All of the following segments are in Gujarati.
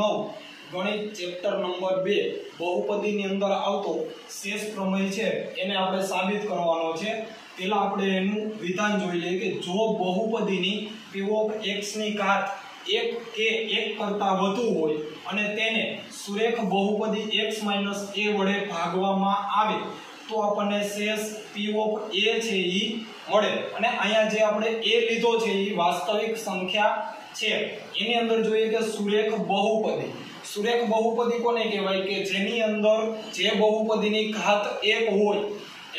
નવ, ગણિત ચેપ્ટર નંબર બે, બહુપદીની અંદર આવતો શેષ પ્રમેય છે, એને આપણે સાબિત કરવાનો છે. પહેલાં આપણે એનું વિધાન જોઈ લઈએ કે જો બહુપદીની p ઓફ કાત એક કે એક કરતાં વધુ હોય અને તેને સુરેખ બહુપદી માઇનસ એ વડે ભાગવામાં આવે, તો આપણને શેષ ઓફ a છે એ મળે. અને અહીંયા જે આપણે એ લીધો છે એ વાસ્તવિક સંખ્યા છે. એની અંદર જોઈએ કે સુરેખ બહુપદી. સુરેખ બહુપદી કોને કહેવાય? કે જેની અંદર જે બહુપદીની ઘાત એક હોય,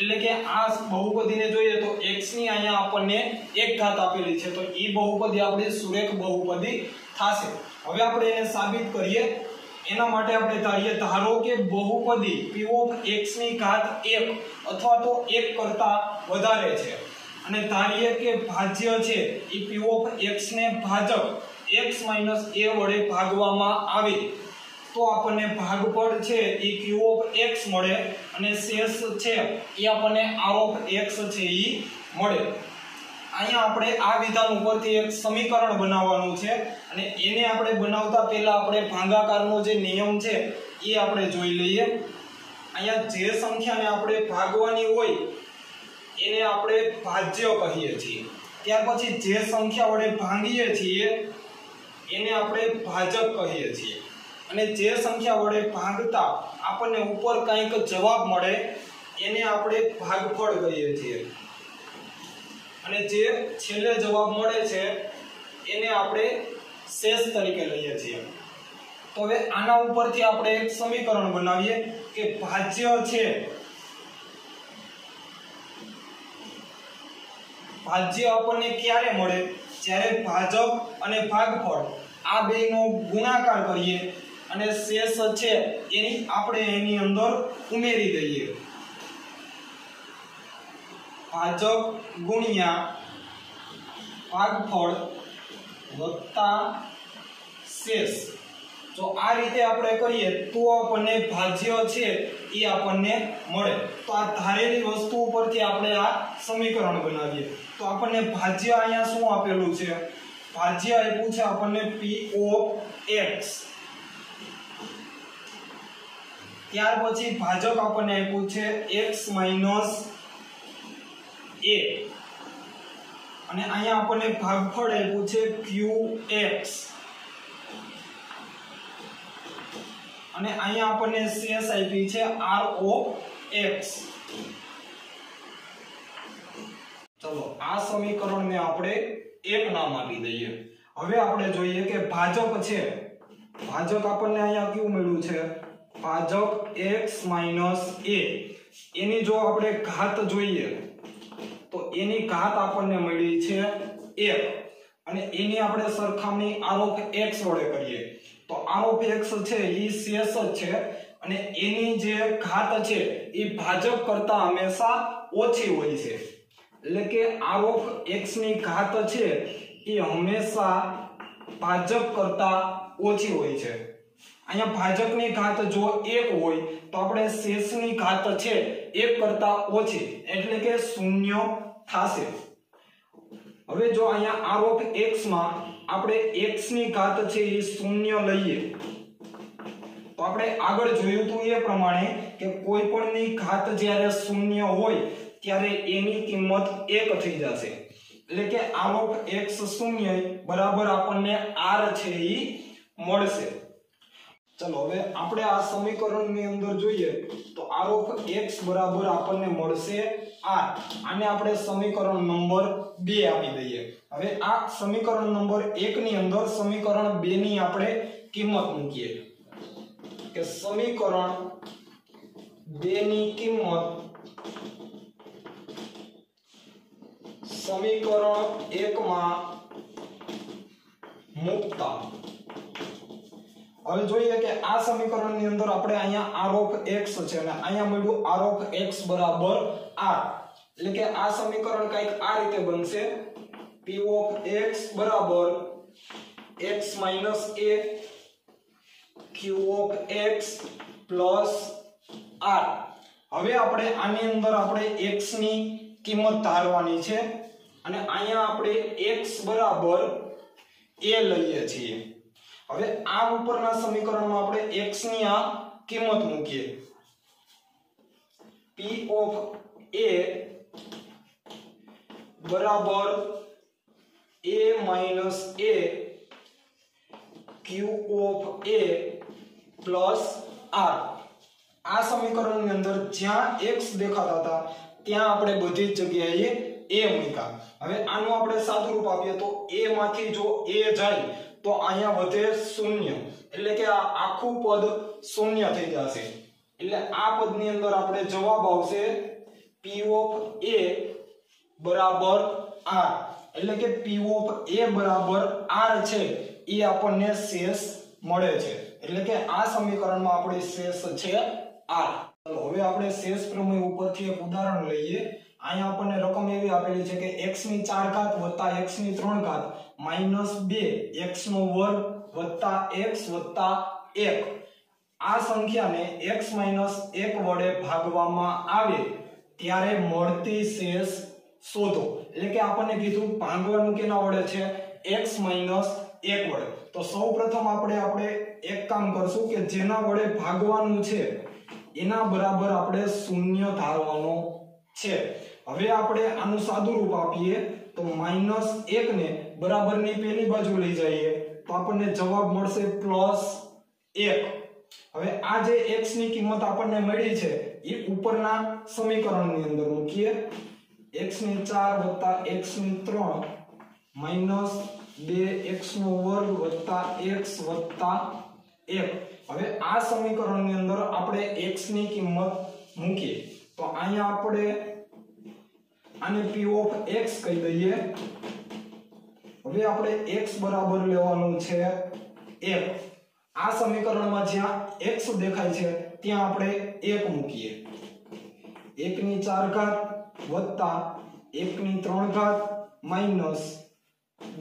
એટલે કે આ બહુપદીને જોઈએ તો x ની અહીંયા આપણને એક ઘાત આપેલી છે. તો ઈ બહુપદી આપણી સુરેખ બહુપદી થાશે. હવે આપણે એને સાબિત કરીએ. એના માટે આપણે ધારીએ, ધારો કે બહુપદી p ઓફની ઘાત 1 અથવા તો 1 કરતા વધારે છે. અને ધારીએ કે ભાજ્ય છે, એ p ઓફ x ને ભાજક x a વડે ભાગવામાં આવે. તો આપણને ભાગફળ છે, એ q ઓફ x મળે અને શેષ છે, એ આપણને r ઓફ x છે, એ મળે. અહીંયા આપણે આ વિધાન ઉપરથી એક સમીકરણ બનાવવાનું છે અને એને આપણે બનાવતા પહેલા આપણે ભાગાકારનો જે નિયમ છે, એ આપણે જોઈ લઈએ. અહીંયા જે સંખ્યાને આપણે ભાગવાની હોય એને આપણે ભાજ્ય કહીએ છીએ. ત્યાર પછી જે સંખ્યા વડે ભાંગીએ છીએ, એને આપણે ભાજક કહીએ છીએ. અને જે સંખ્યા વડે ભાગતા આપણને ઉપર કંઈક જવાબ મળે, એને આપણે ભાગફળ કહીએ છીએ. અને જે છેલ્લે જવાબ મળે છે, એને આપણે શેષ તરીકે લઈએ છીએ. તો હવે આના ઉપરથી આપણે એક સમીકરણ બનાવીએ કે ભાજ્ય છે ભાજ્ય આપણને ક્યારે મળે? જ્યારે ભાજક અને ભાગફળ આ બેનો ગુણાકાર કરીએ અને શેષ છે એની આપણે એની અંદર ઉમેરી દઈએ. ભાજક ગુણ્યા ભાગફળ વત્તા શેષ. જો આ રીતે આપણે કરીએ, તો આપણને ભાજ્ય છે, એ આપણને મળે. તો આ ધારેલી વસ્તુ ઉપરથી આપણે આ સમીકરણ બનાવીએ. તો આપણને ભાજ્ય અહીંયા શું આપેલું છે? ભાજ્ય આપ્યું છે આપણને પી ઓ એક્સ ત્યાર પછી ભાજક આપણને આપ્યું છે x માઇનસ a. અને અહીંયા આપણને ભાગફળ આપ્યું છે qx અને અહીંયા આપણને શેષ આપી છે આર ઓ એક્સ. ચલો, આ સમીકરણને આપણે એક નામ આપી દઈએ. હવે આપણે જોઈએ કે ભાજક છે. ભાજક આપણને અહીંયા કેવું મળ્યું છે? ભાજક x a એની જો આપણે ઘાત જોઈએ, તો એની ઘાત આપણને મળી છે 1 અને એની આપણે સરખામણી r of x વડે કરીએ. તો આ of એક્સ છે એ શેષ જ છે. અને એની જે ઘાત છે એ ભાજક કરતા હંમેશા ઓછી હોય છે. એટલે કે આરોપ x ની ઘાત છે, એ હંમેશા ભાજક કરતા ઓછી હોય છે. અહીંયા ભાજકની ઘાત જો 1 હોય, તો આપણે શેષની ઘાત છે 1 કરતા ઓછી. એટલે કે શૂન્ય થશે. હવે જો અહીંયા r of x માં આપણે x ની ઘાત છે એ શૂન્ય લઈએ, તો આપણે આગળ જોયું હતું એ પ્રમાણે કે કોઈ પણની ઘાત જ્યારે શૂન્ય હોય, ત્યારે એની કિંમત 1 થઈ જશે. એટલે કે r of x શૂન્ય બરાબર આપણને r છે એ મળશે. ચલો, હવે આપણે આ સમીકરણની અંદર જોઈએ તો r x બરાબર આપણને મળશે r આને આપણે સમીકરણ નંબર 2 આપી દઈએ. હવે આ સમીકરણ નંબર 1 ની અંદર સમીકરણ 2 ની આપણે કિંમત મૂકીએ. કે સમીકરણ 2 ની કિંમત સમીકરણ 1 માં મૂકતા હવે જોઈએ કે આ સમીકરણની અંદર આપણે અહીંયા r of x છે અને અહીંયા મળ્યું r of x બરાબર r. એટલે કે આ સમીકરણ કંઈક આ રીતે બનશે. P ઓફ x બરાબર x a, q of x r. હવે આપણે આની અંદર આપણે x ની કિંમત ધારવાની છે. અને અહીંયા આપણે x બરાબર a લઈએ છીએ. હવે આ ઉપરના સમીકરણમાં આપણે x ની આ કિંમત મૂકીએ. P ઓફ a બરાબર a minus a q of a plus r. આ સમીકરણની અંદર જ્યાં x દેખાતા હતા, ત્યાં આપણે બધી જ જગ્યાએ a મૂક્યા. હવે આનું આપણે સાદું રૂપ આપીએ તો a માંથી જો a જાય તો અહીંયા વધે શૂન્ય. એટલે કે આ આખું પદ શૂન્ય થઈ જશે. એટલે આ પદની અંદર આપણે જવાબ આવશે p ઓફ a બરાબર r. એટલે કે p ઓફ a બરાબર r છે. એ આપણને શેષ મળે છે. એટલે કે આ સમીકરણમાં આપણે શેષ છે r. હવે આપણે શેષ પ્રમેય ઉપરથી એક ઉદાહરણ લઈએ. અહીંયા આપણને રકમ એવી આપેલી છે કે x ની 4 ઘાત વત્તા x ની 3 ઘાત માઇનસ 2 x નો વર્ગ વત્તા x વત્તા 1 આ સંખ્યાને x માઇનસ 1 વડે ભાગવામાં આવે ત્યારે મળતી શેષ શોધો. એટલે કે આપણને કીધું ભાંગવાનું કેના વડે છે? x માઇનસ 1 વડે. તો સૌપ્રથમ આપણે આપણે એક કામ કરશું કે જેના વડે ભાગવાનું છે, એના બરાબર આપણે શૂન્ય ધારવાનો છે. હવે આપણે આનું સાદું રૂપ આપીએ તો માઇનસ એક ને બરાબરની પેલી બાજુ લઈ જઈએ તો આપણને જવાબ મળશે પ્લસ એક. હવે આ જે x ની કિંમત આપણને મળી છે એ ઉપરના સમીકરણની અંદર મૂકીએ. x ની 4 વત્તા x ની 3 માઇનસ 2x નો વર્ગ વત્તા x વત્તા 1 હવે આ સમીકરણની અંદર આપણે x ની કિંમત મૂકીએ. તો અહીંયા આપણે આને p ઓફ x કહી દઈએ. હવે આપણે x બરાબર લેવાનું છે 1 આ સમીકરણમાં જ્યાં x દેખાય છે, ત્યાં આપણે 1 મૂકીએ. 1 ની 4 ઘાત વત્તા 1 ની 3 ઘાત માઇનસ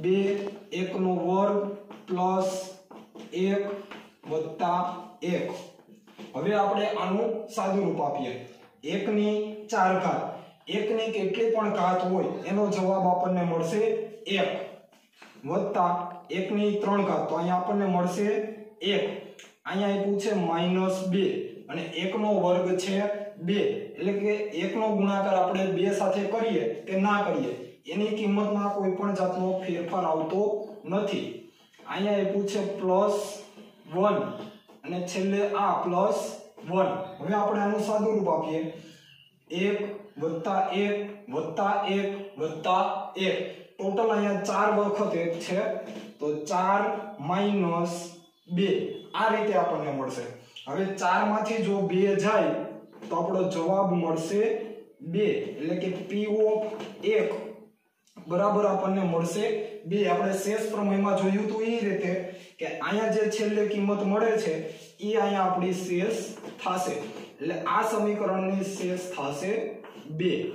2 1 નો વર્ગ પ્લસ 1 વત્તા 1 હવે આપણે આનું સાદું રૂપ આપીએ. 1 ની 4 ઘાત. 1 ની કેટલી પણ ઘાત હોય, એનો જવાબ આપણને મળશે એક. વત્તા 1 ની 3 ઘાત, તો અહીંયા આપણને મળશે એક. અહીંયા આપ્યું છે માઇનસ બે, અને 1 નો વર્ગ છે બે. એટલે કે 1 નો ગુણાકાર આપણે બે સાથે કરીએ કે ના કરીએ, એની કિંમતમાં કોઈ પણ જાતનો ફેરફાર આવતો નથી. અહીંયા આપ્યું છે પ્લસ વન, અને છેલ્લે આ પ્લસ વન. હવે આપણે આનું સાદું રૂપ આપીએ. 1 વત્તા એક વત્તા એક વત્તા એક. ટોટલ અહીંયા ચાર વખત એક છે, તો ચાર માઇનસ બે. આ રીતે આપણને મળશે. હવે ચારમાંથી જો બે જાય, તો આપણો જવાબ મળશે બે. એટલે કે પી ઓફ એક. બરાબર આપણને મળશે બે. આપણે શેષ પ્રમેયમાં જોયું તો એ રીતે કે અહીંયા જે છેલ્લે કિંમત મળે છે એ અહીંયા આપણી શેષ થશે. એટલે આ સમીકરણની શેષ થશે b